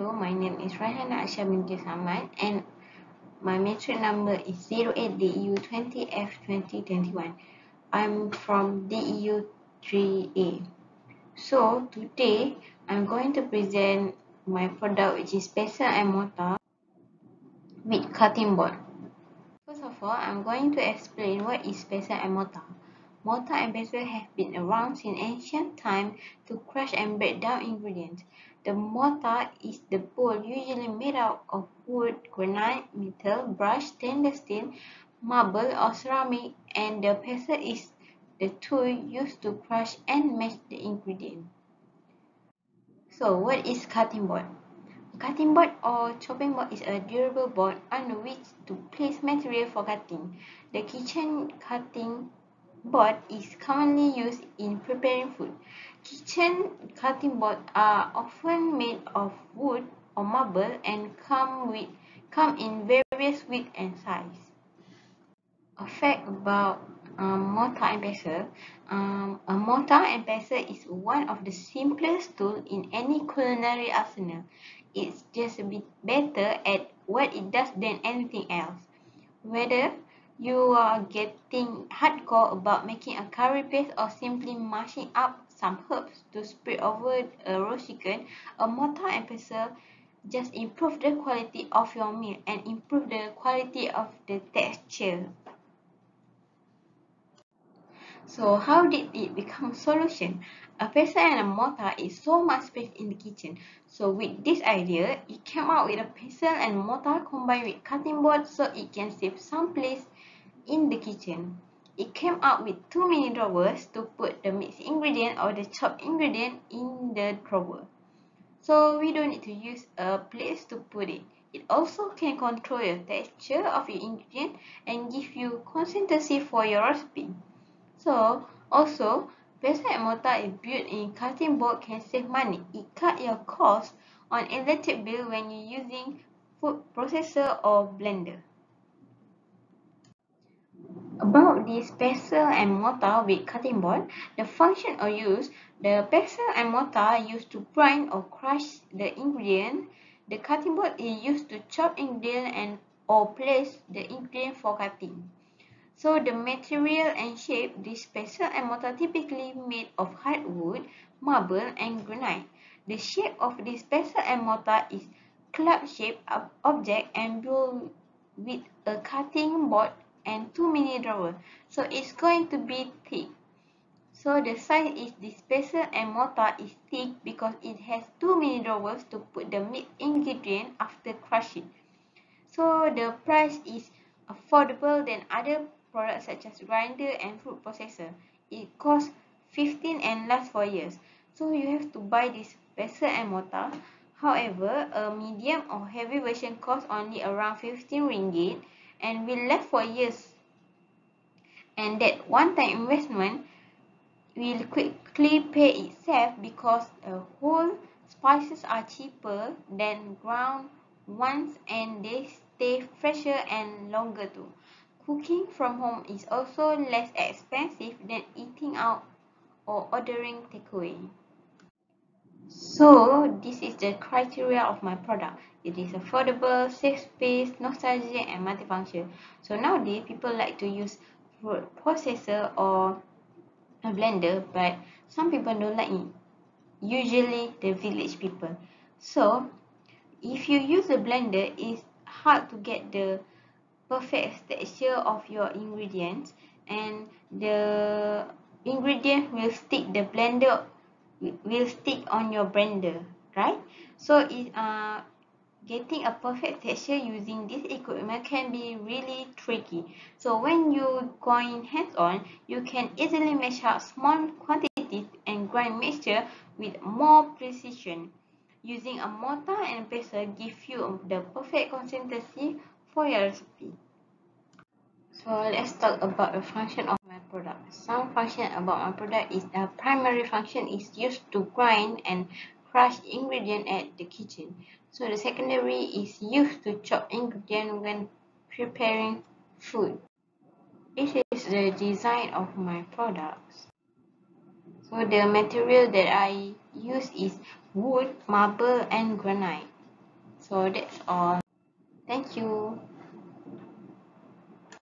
Hello, my name is Raihana Asha binti Samad and my matric number is 08DEU20F2021. I'm from DEU 3A. So today I'm going to present my product which is spacer and mortar with cutting board. First of all, I'm going to explain what is spacer and mortar. Mortar and pestle have been around since ancient time to crush and break down ingredients. The mortar is the bowl usually made out of wood, granite, metal, brass, stainless steel, marble or ceramic and the pestle is the tool used to crush and mash the ingredient. So what is cutting board? A cutting board or chopping board is a durable board on which to place material for cutting. The kitchen cutting board is commonly used in preparing food. Kitchen cutting boards are often made of wood or marble and come with come in various width and size. A fact about um, mortar and pestle. Um, a mortar and pestle is one of the simplest tools in any culinary arsenal. It's just a bit better at what it does than anything else. Whether you are getting hardcore about making a curry paste or simply mashing up some herbs to spread over a roast chicken, a mortar and pestle just improve the quality of your meal and improve the quality of the texture. So how did it become a solution? A pestle and a mortar is so much space in the kitchen. So with this idea, it came out with a pestle and mortar combined with cutting board so it can save some place in the kitchen. It came out with two mini drawers to put the mixed ingredient or the chopped ingredient in the drawer. So we don't need to use a place to put it. It also can control the texture of your ingredient and give you consistency for your recipe. So also, and mortar is built in cutting board can save money. It cut your cost on electric bill when you're using food processor or blender. About this pestle and mortar with cutting board, the function or use, the pestle and mortar used to grind or crush the ingredient. The cutting board is used to chop ingredient and or place the ingredient for cutting. So the material and shape, this pestle and mortar typically made of hardwood, marble and granite. The shape of this pestle and mortar is club-shaped object and built with a cutting board and two mini drawer. So it's going to be thick. So the size is pestle and mortar is thick because it has two mini drawers to put the meat ingredient after crushing. So the price is affordable than other products such as grinder and food processor. It costs 15 and lasts for years. So you have to buy this pestle and mortar. However, a medium or heavy version costs only around 15 ringgit and will last for years. And that one-time investment will quickly pay itself because the whole spices are cheaper than ground ones and they stay fresher and longer too. Cooking from home is also less expensive than eating out or ordering takeaway. So this is the criteria of my product. It is affordable, safe space, nostalgic and multifunction. So nowadays people like to use processor or a blender but some people don't like it. Usually the village people. So if you use a blender it's hard to get the perfect texture of your ingredients and the ingredient will stick the blender will stick on your blender right? So it uh getting a perfect texture using this equipment can be really tricky. So when you going hands on you can easily measure out small quantities and grind mixture with more precision. Using a mortar and pestle give you the perfect consistency for your recipe. So let's talk about the function of product. Some function about my product is the primary function is used to grind and crush ingredient at the kitchen. So the secondary is used to chop ingredient when preparing food. This is the design of my products. So the material that I use is wood, marble and granite. so that's all thank you